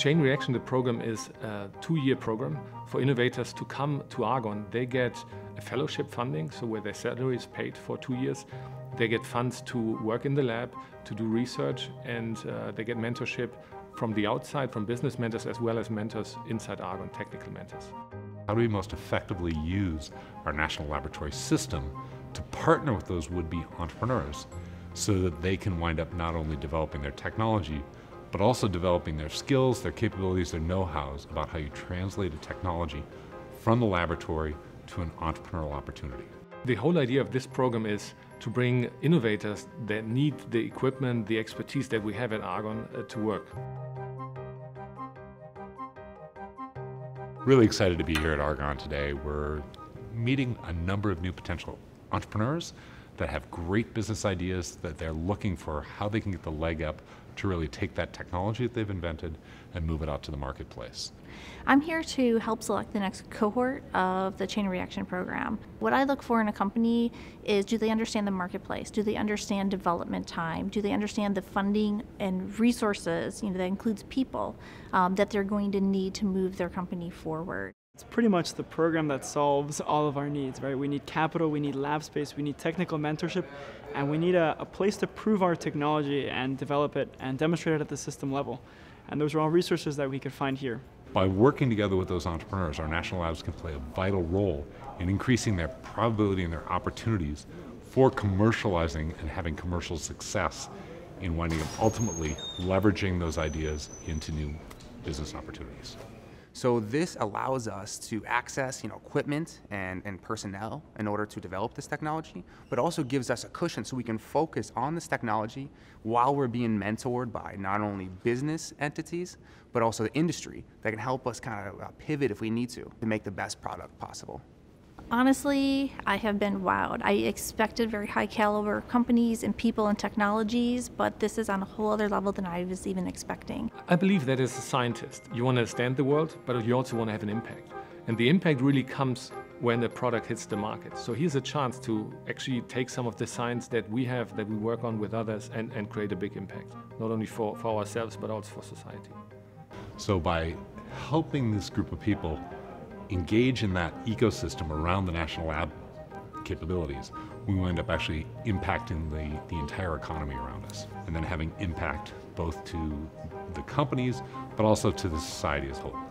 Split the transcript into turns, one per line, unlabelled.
Chain Reaction, the program is a two-year program for innovators to come to Argonne. They get a fellowship funding, so where their salary is paid for two years. They get funds to work in the lab, to do research, and uh, they get mentorship from the outside, from business mentors as well as mentors inside Argonne, technical mentors.
How do we most effectively use our national laboratory system to partner with those would-be entrepreneurs so that they can wind up not only developing their technology, but also developing their skills, their capabilities, their know-hows about how you translate a technology from the laboratory to an entrepreneurial opportunity.
The whole idea of this program is to bring innovators that need the equipment, the expertise that we have at Argonne uh, to work.
Really excited to be here at Argonne today. We're meeting a number of new potential entrepreneurs that have great business ideas that they're looking for how they can get the leg up to really take that technology that they've invented and move it out to the marketplace.
I'm here to help select the next cohort of the chain reaction program. What I look for in a company is do they understand the marketplace? Do they understand development time? Do they understand the funding and resources, you know, that includes people, um, that they're going to need to move their company forward?
It's pretty much the program that solves all of our needs, right? We need capital, we need lab space, we need technical mentorship, and we need a, a, place to prove our technology and develop it and demonstrate it at the system level. And those are all resources that we could find here.
By working together with those entrepreneurs, our national labs can play a vital role in increasing their probability and their opportunities for commercializing and having commercial success in winding up ultimately leveraging those ideas into new business opportunities.
So this allows us to access, you know, equipment and, and personnel in order to develop this technology, but also gives us a cushion so we can focus on this technology while we're being mentored by not only business entities, but also the industry that can help us kind of uh, pivot if we need to to make the best product possible.
Honestly, I have been wowed. I expected very high caliber companies and people and technologies, but this is on a whole other level than I was even expecting.
I believe that as a scientist, you want to understand the world, but you also want to have an impact. And the impact really comes when the product hits the market. So here's a chance to actually take some of the science that we have, that we work on with others, and, and create a big impact, not only for, for ourselves, but also for society.
So by helping this group of people engage in that ecosystem around the national lab capabilities, we wind up actually impacting the, the entire economy around us and then having impact both to the companies but also to the society as a whole.